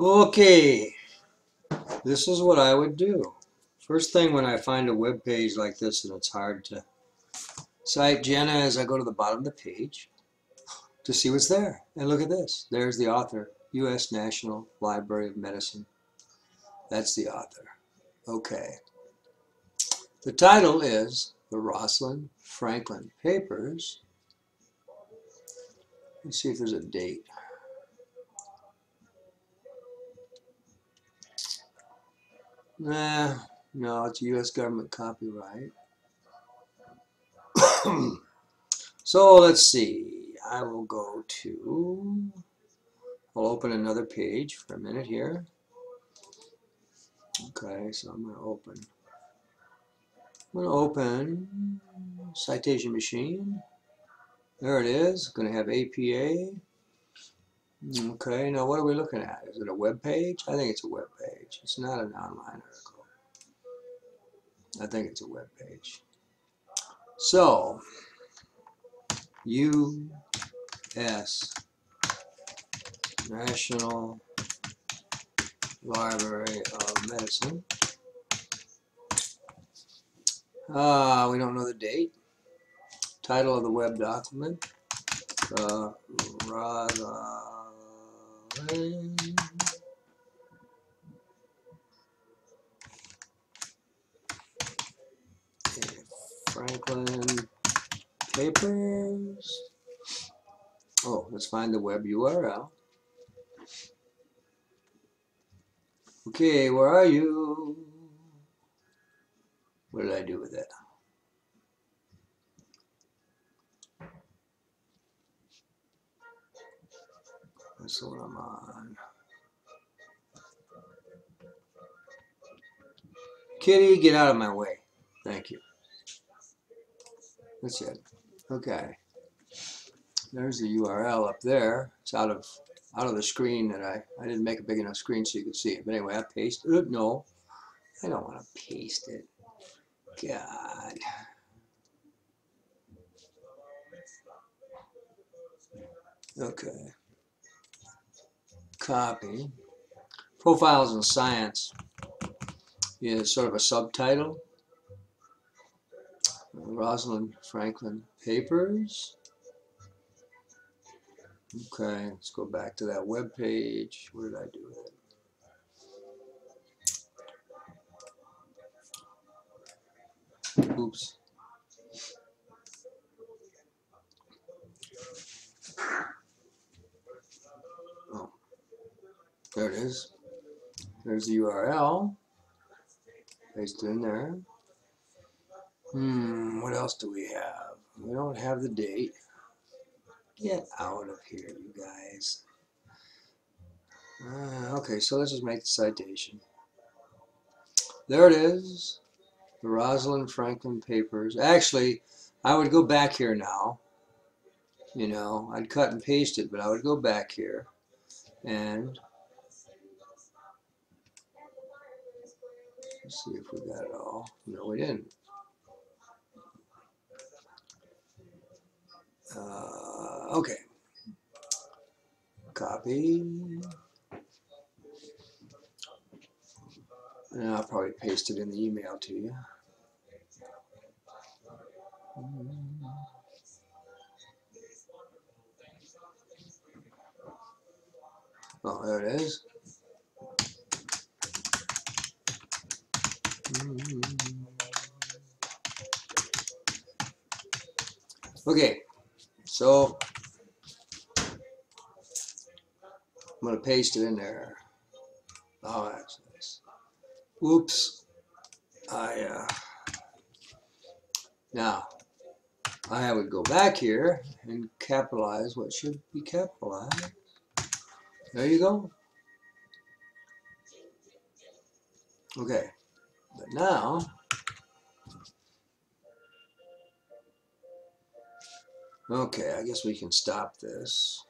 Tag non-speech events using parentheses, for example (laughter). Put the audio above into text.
Okay, this is what I would do. First thing when I find a web page like this and it's hard to cite Jenna is I go to the bottom of the page to see what's there. And look at this. There's the author, U.S. National Library of Medicine. That's the author. Okay. The title is The Rosalind Franklin Papers. Let's see if there's a date. Nah, no, it's U.S. government copyright. (coughs) so let's see. I will go to, I'll open another page for a minute here. Okay, so I'm going to open. I'm going to open citation machine. There it is. Going to have APA. Mm, okay, now what are we looking at? Is it a web page? I think it's a web page. It's not an online article. I think it's a web page. So, U.S. National Library of Medicine. Uh, we don't know the date. Title of the web document. Uh, rather Franklin Papers. Oh, let's find the web URL. Okay, where are you? What did I do with it? That's what I'm on. Kitty, get out of my way. Thank you. That's it. Okay. There's the URL up there. It's out of out of the screen that I, I didn't make a big enough screen so you could see it. But anyway, I pasted it. No, I don't want to paste it. God. Okay. Copy. Profiles in Science is sort of a subtitle. Rosalind Franklin Papers. Okay, let's go back to that web page. Where did I do it? Oops. Oh, there it is. There's the URL. Paste it in there. Hmm, what else do we have? We don't have the date. Get out of here, you guys. Uh, okay, so let's just make the citation. There it is. The Rosalind Franklin Papers. Actually, I would go back here now. You know, I'd cut and paste it, but I would go back here and let's see if we got it all. No, we didn't. Uh, okay. Copy. And I'll probably paste it in the email to you. Oh, there it is. Okay, so I'm going to paste it in there. Oh, that's nice. Oops. I, uh, now, I would go back here and capitalize what should be capitalized. There you go. Okay, but now, okay, I guess we can stop this.